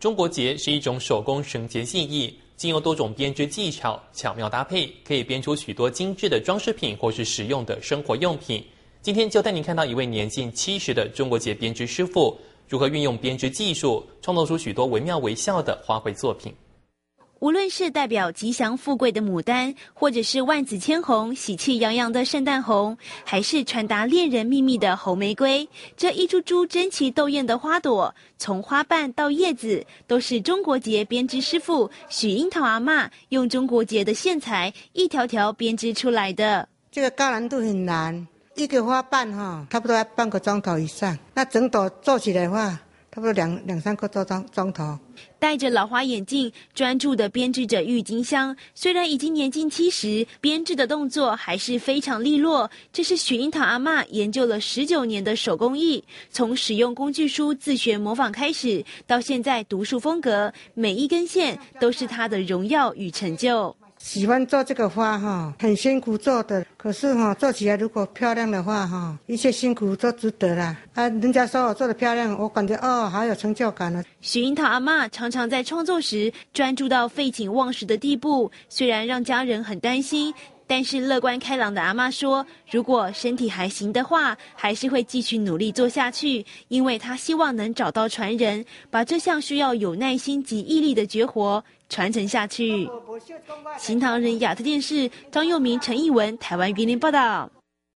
中国结是一种手工绳结技艺，经由多种编织技巧巧妙搭配，可以编出许多精致的装饰品或是实用的生活用品。今天就带您看到一位年近七十的中国结编织师傅，如何运用编织技术，创造出许多惟妙惟肖的花卉作品。无论是代表吉祥富贵的牡丹，或者是万紫千红、喜气洋洋的圣诞红，还是传达恋人秘密的红玫瑰，这一株株争奇斗艳的花朵，从花瓣到叶子，都是中国结编织师傅许樱桃阿妈用中国结的线材一条条编织出来的。这个高难度很难，一个花瓣哈，差不多要半个钟头以上。那整朵做起来的话，差不多两两三个多钟钟头。戴着老花眼镜，专注的编织着郁金香。虽然已经年近七十，编织的动作还是非常利落。这是许樱桃阿妈研究了十九年的手工艺，从使用工具书自学模仿开始，到现在独树风格，每一根线都是她的荣耀与成就。喜欢做这个花哈，很辛苦做的，可是哈做起来如果漂亮的话哈，一切辛苦都值得了。啊，人家说我做的漂亮，我感觉哦好有成就感呢。许樱桃阿妈常常在创作时专注到废寝忘食的地步，虽然让家人很担心，但是乐观开朗的阿妈说，如果身体还行的话，还是会继续努力做下去，因为她希望能找到传人，把这项需要有耐心及毅力的绝活。传承下去。新唐人亚特电视张佑明、陈义文，台湾云林报道。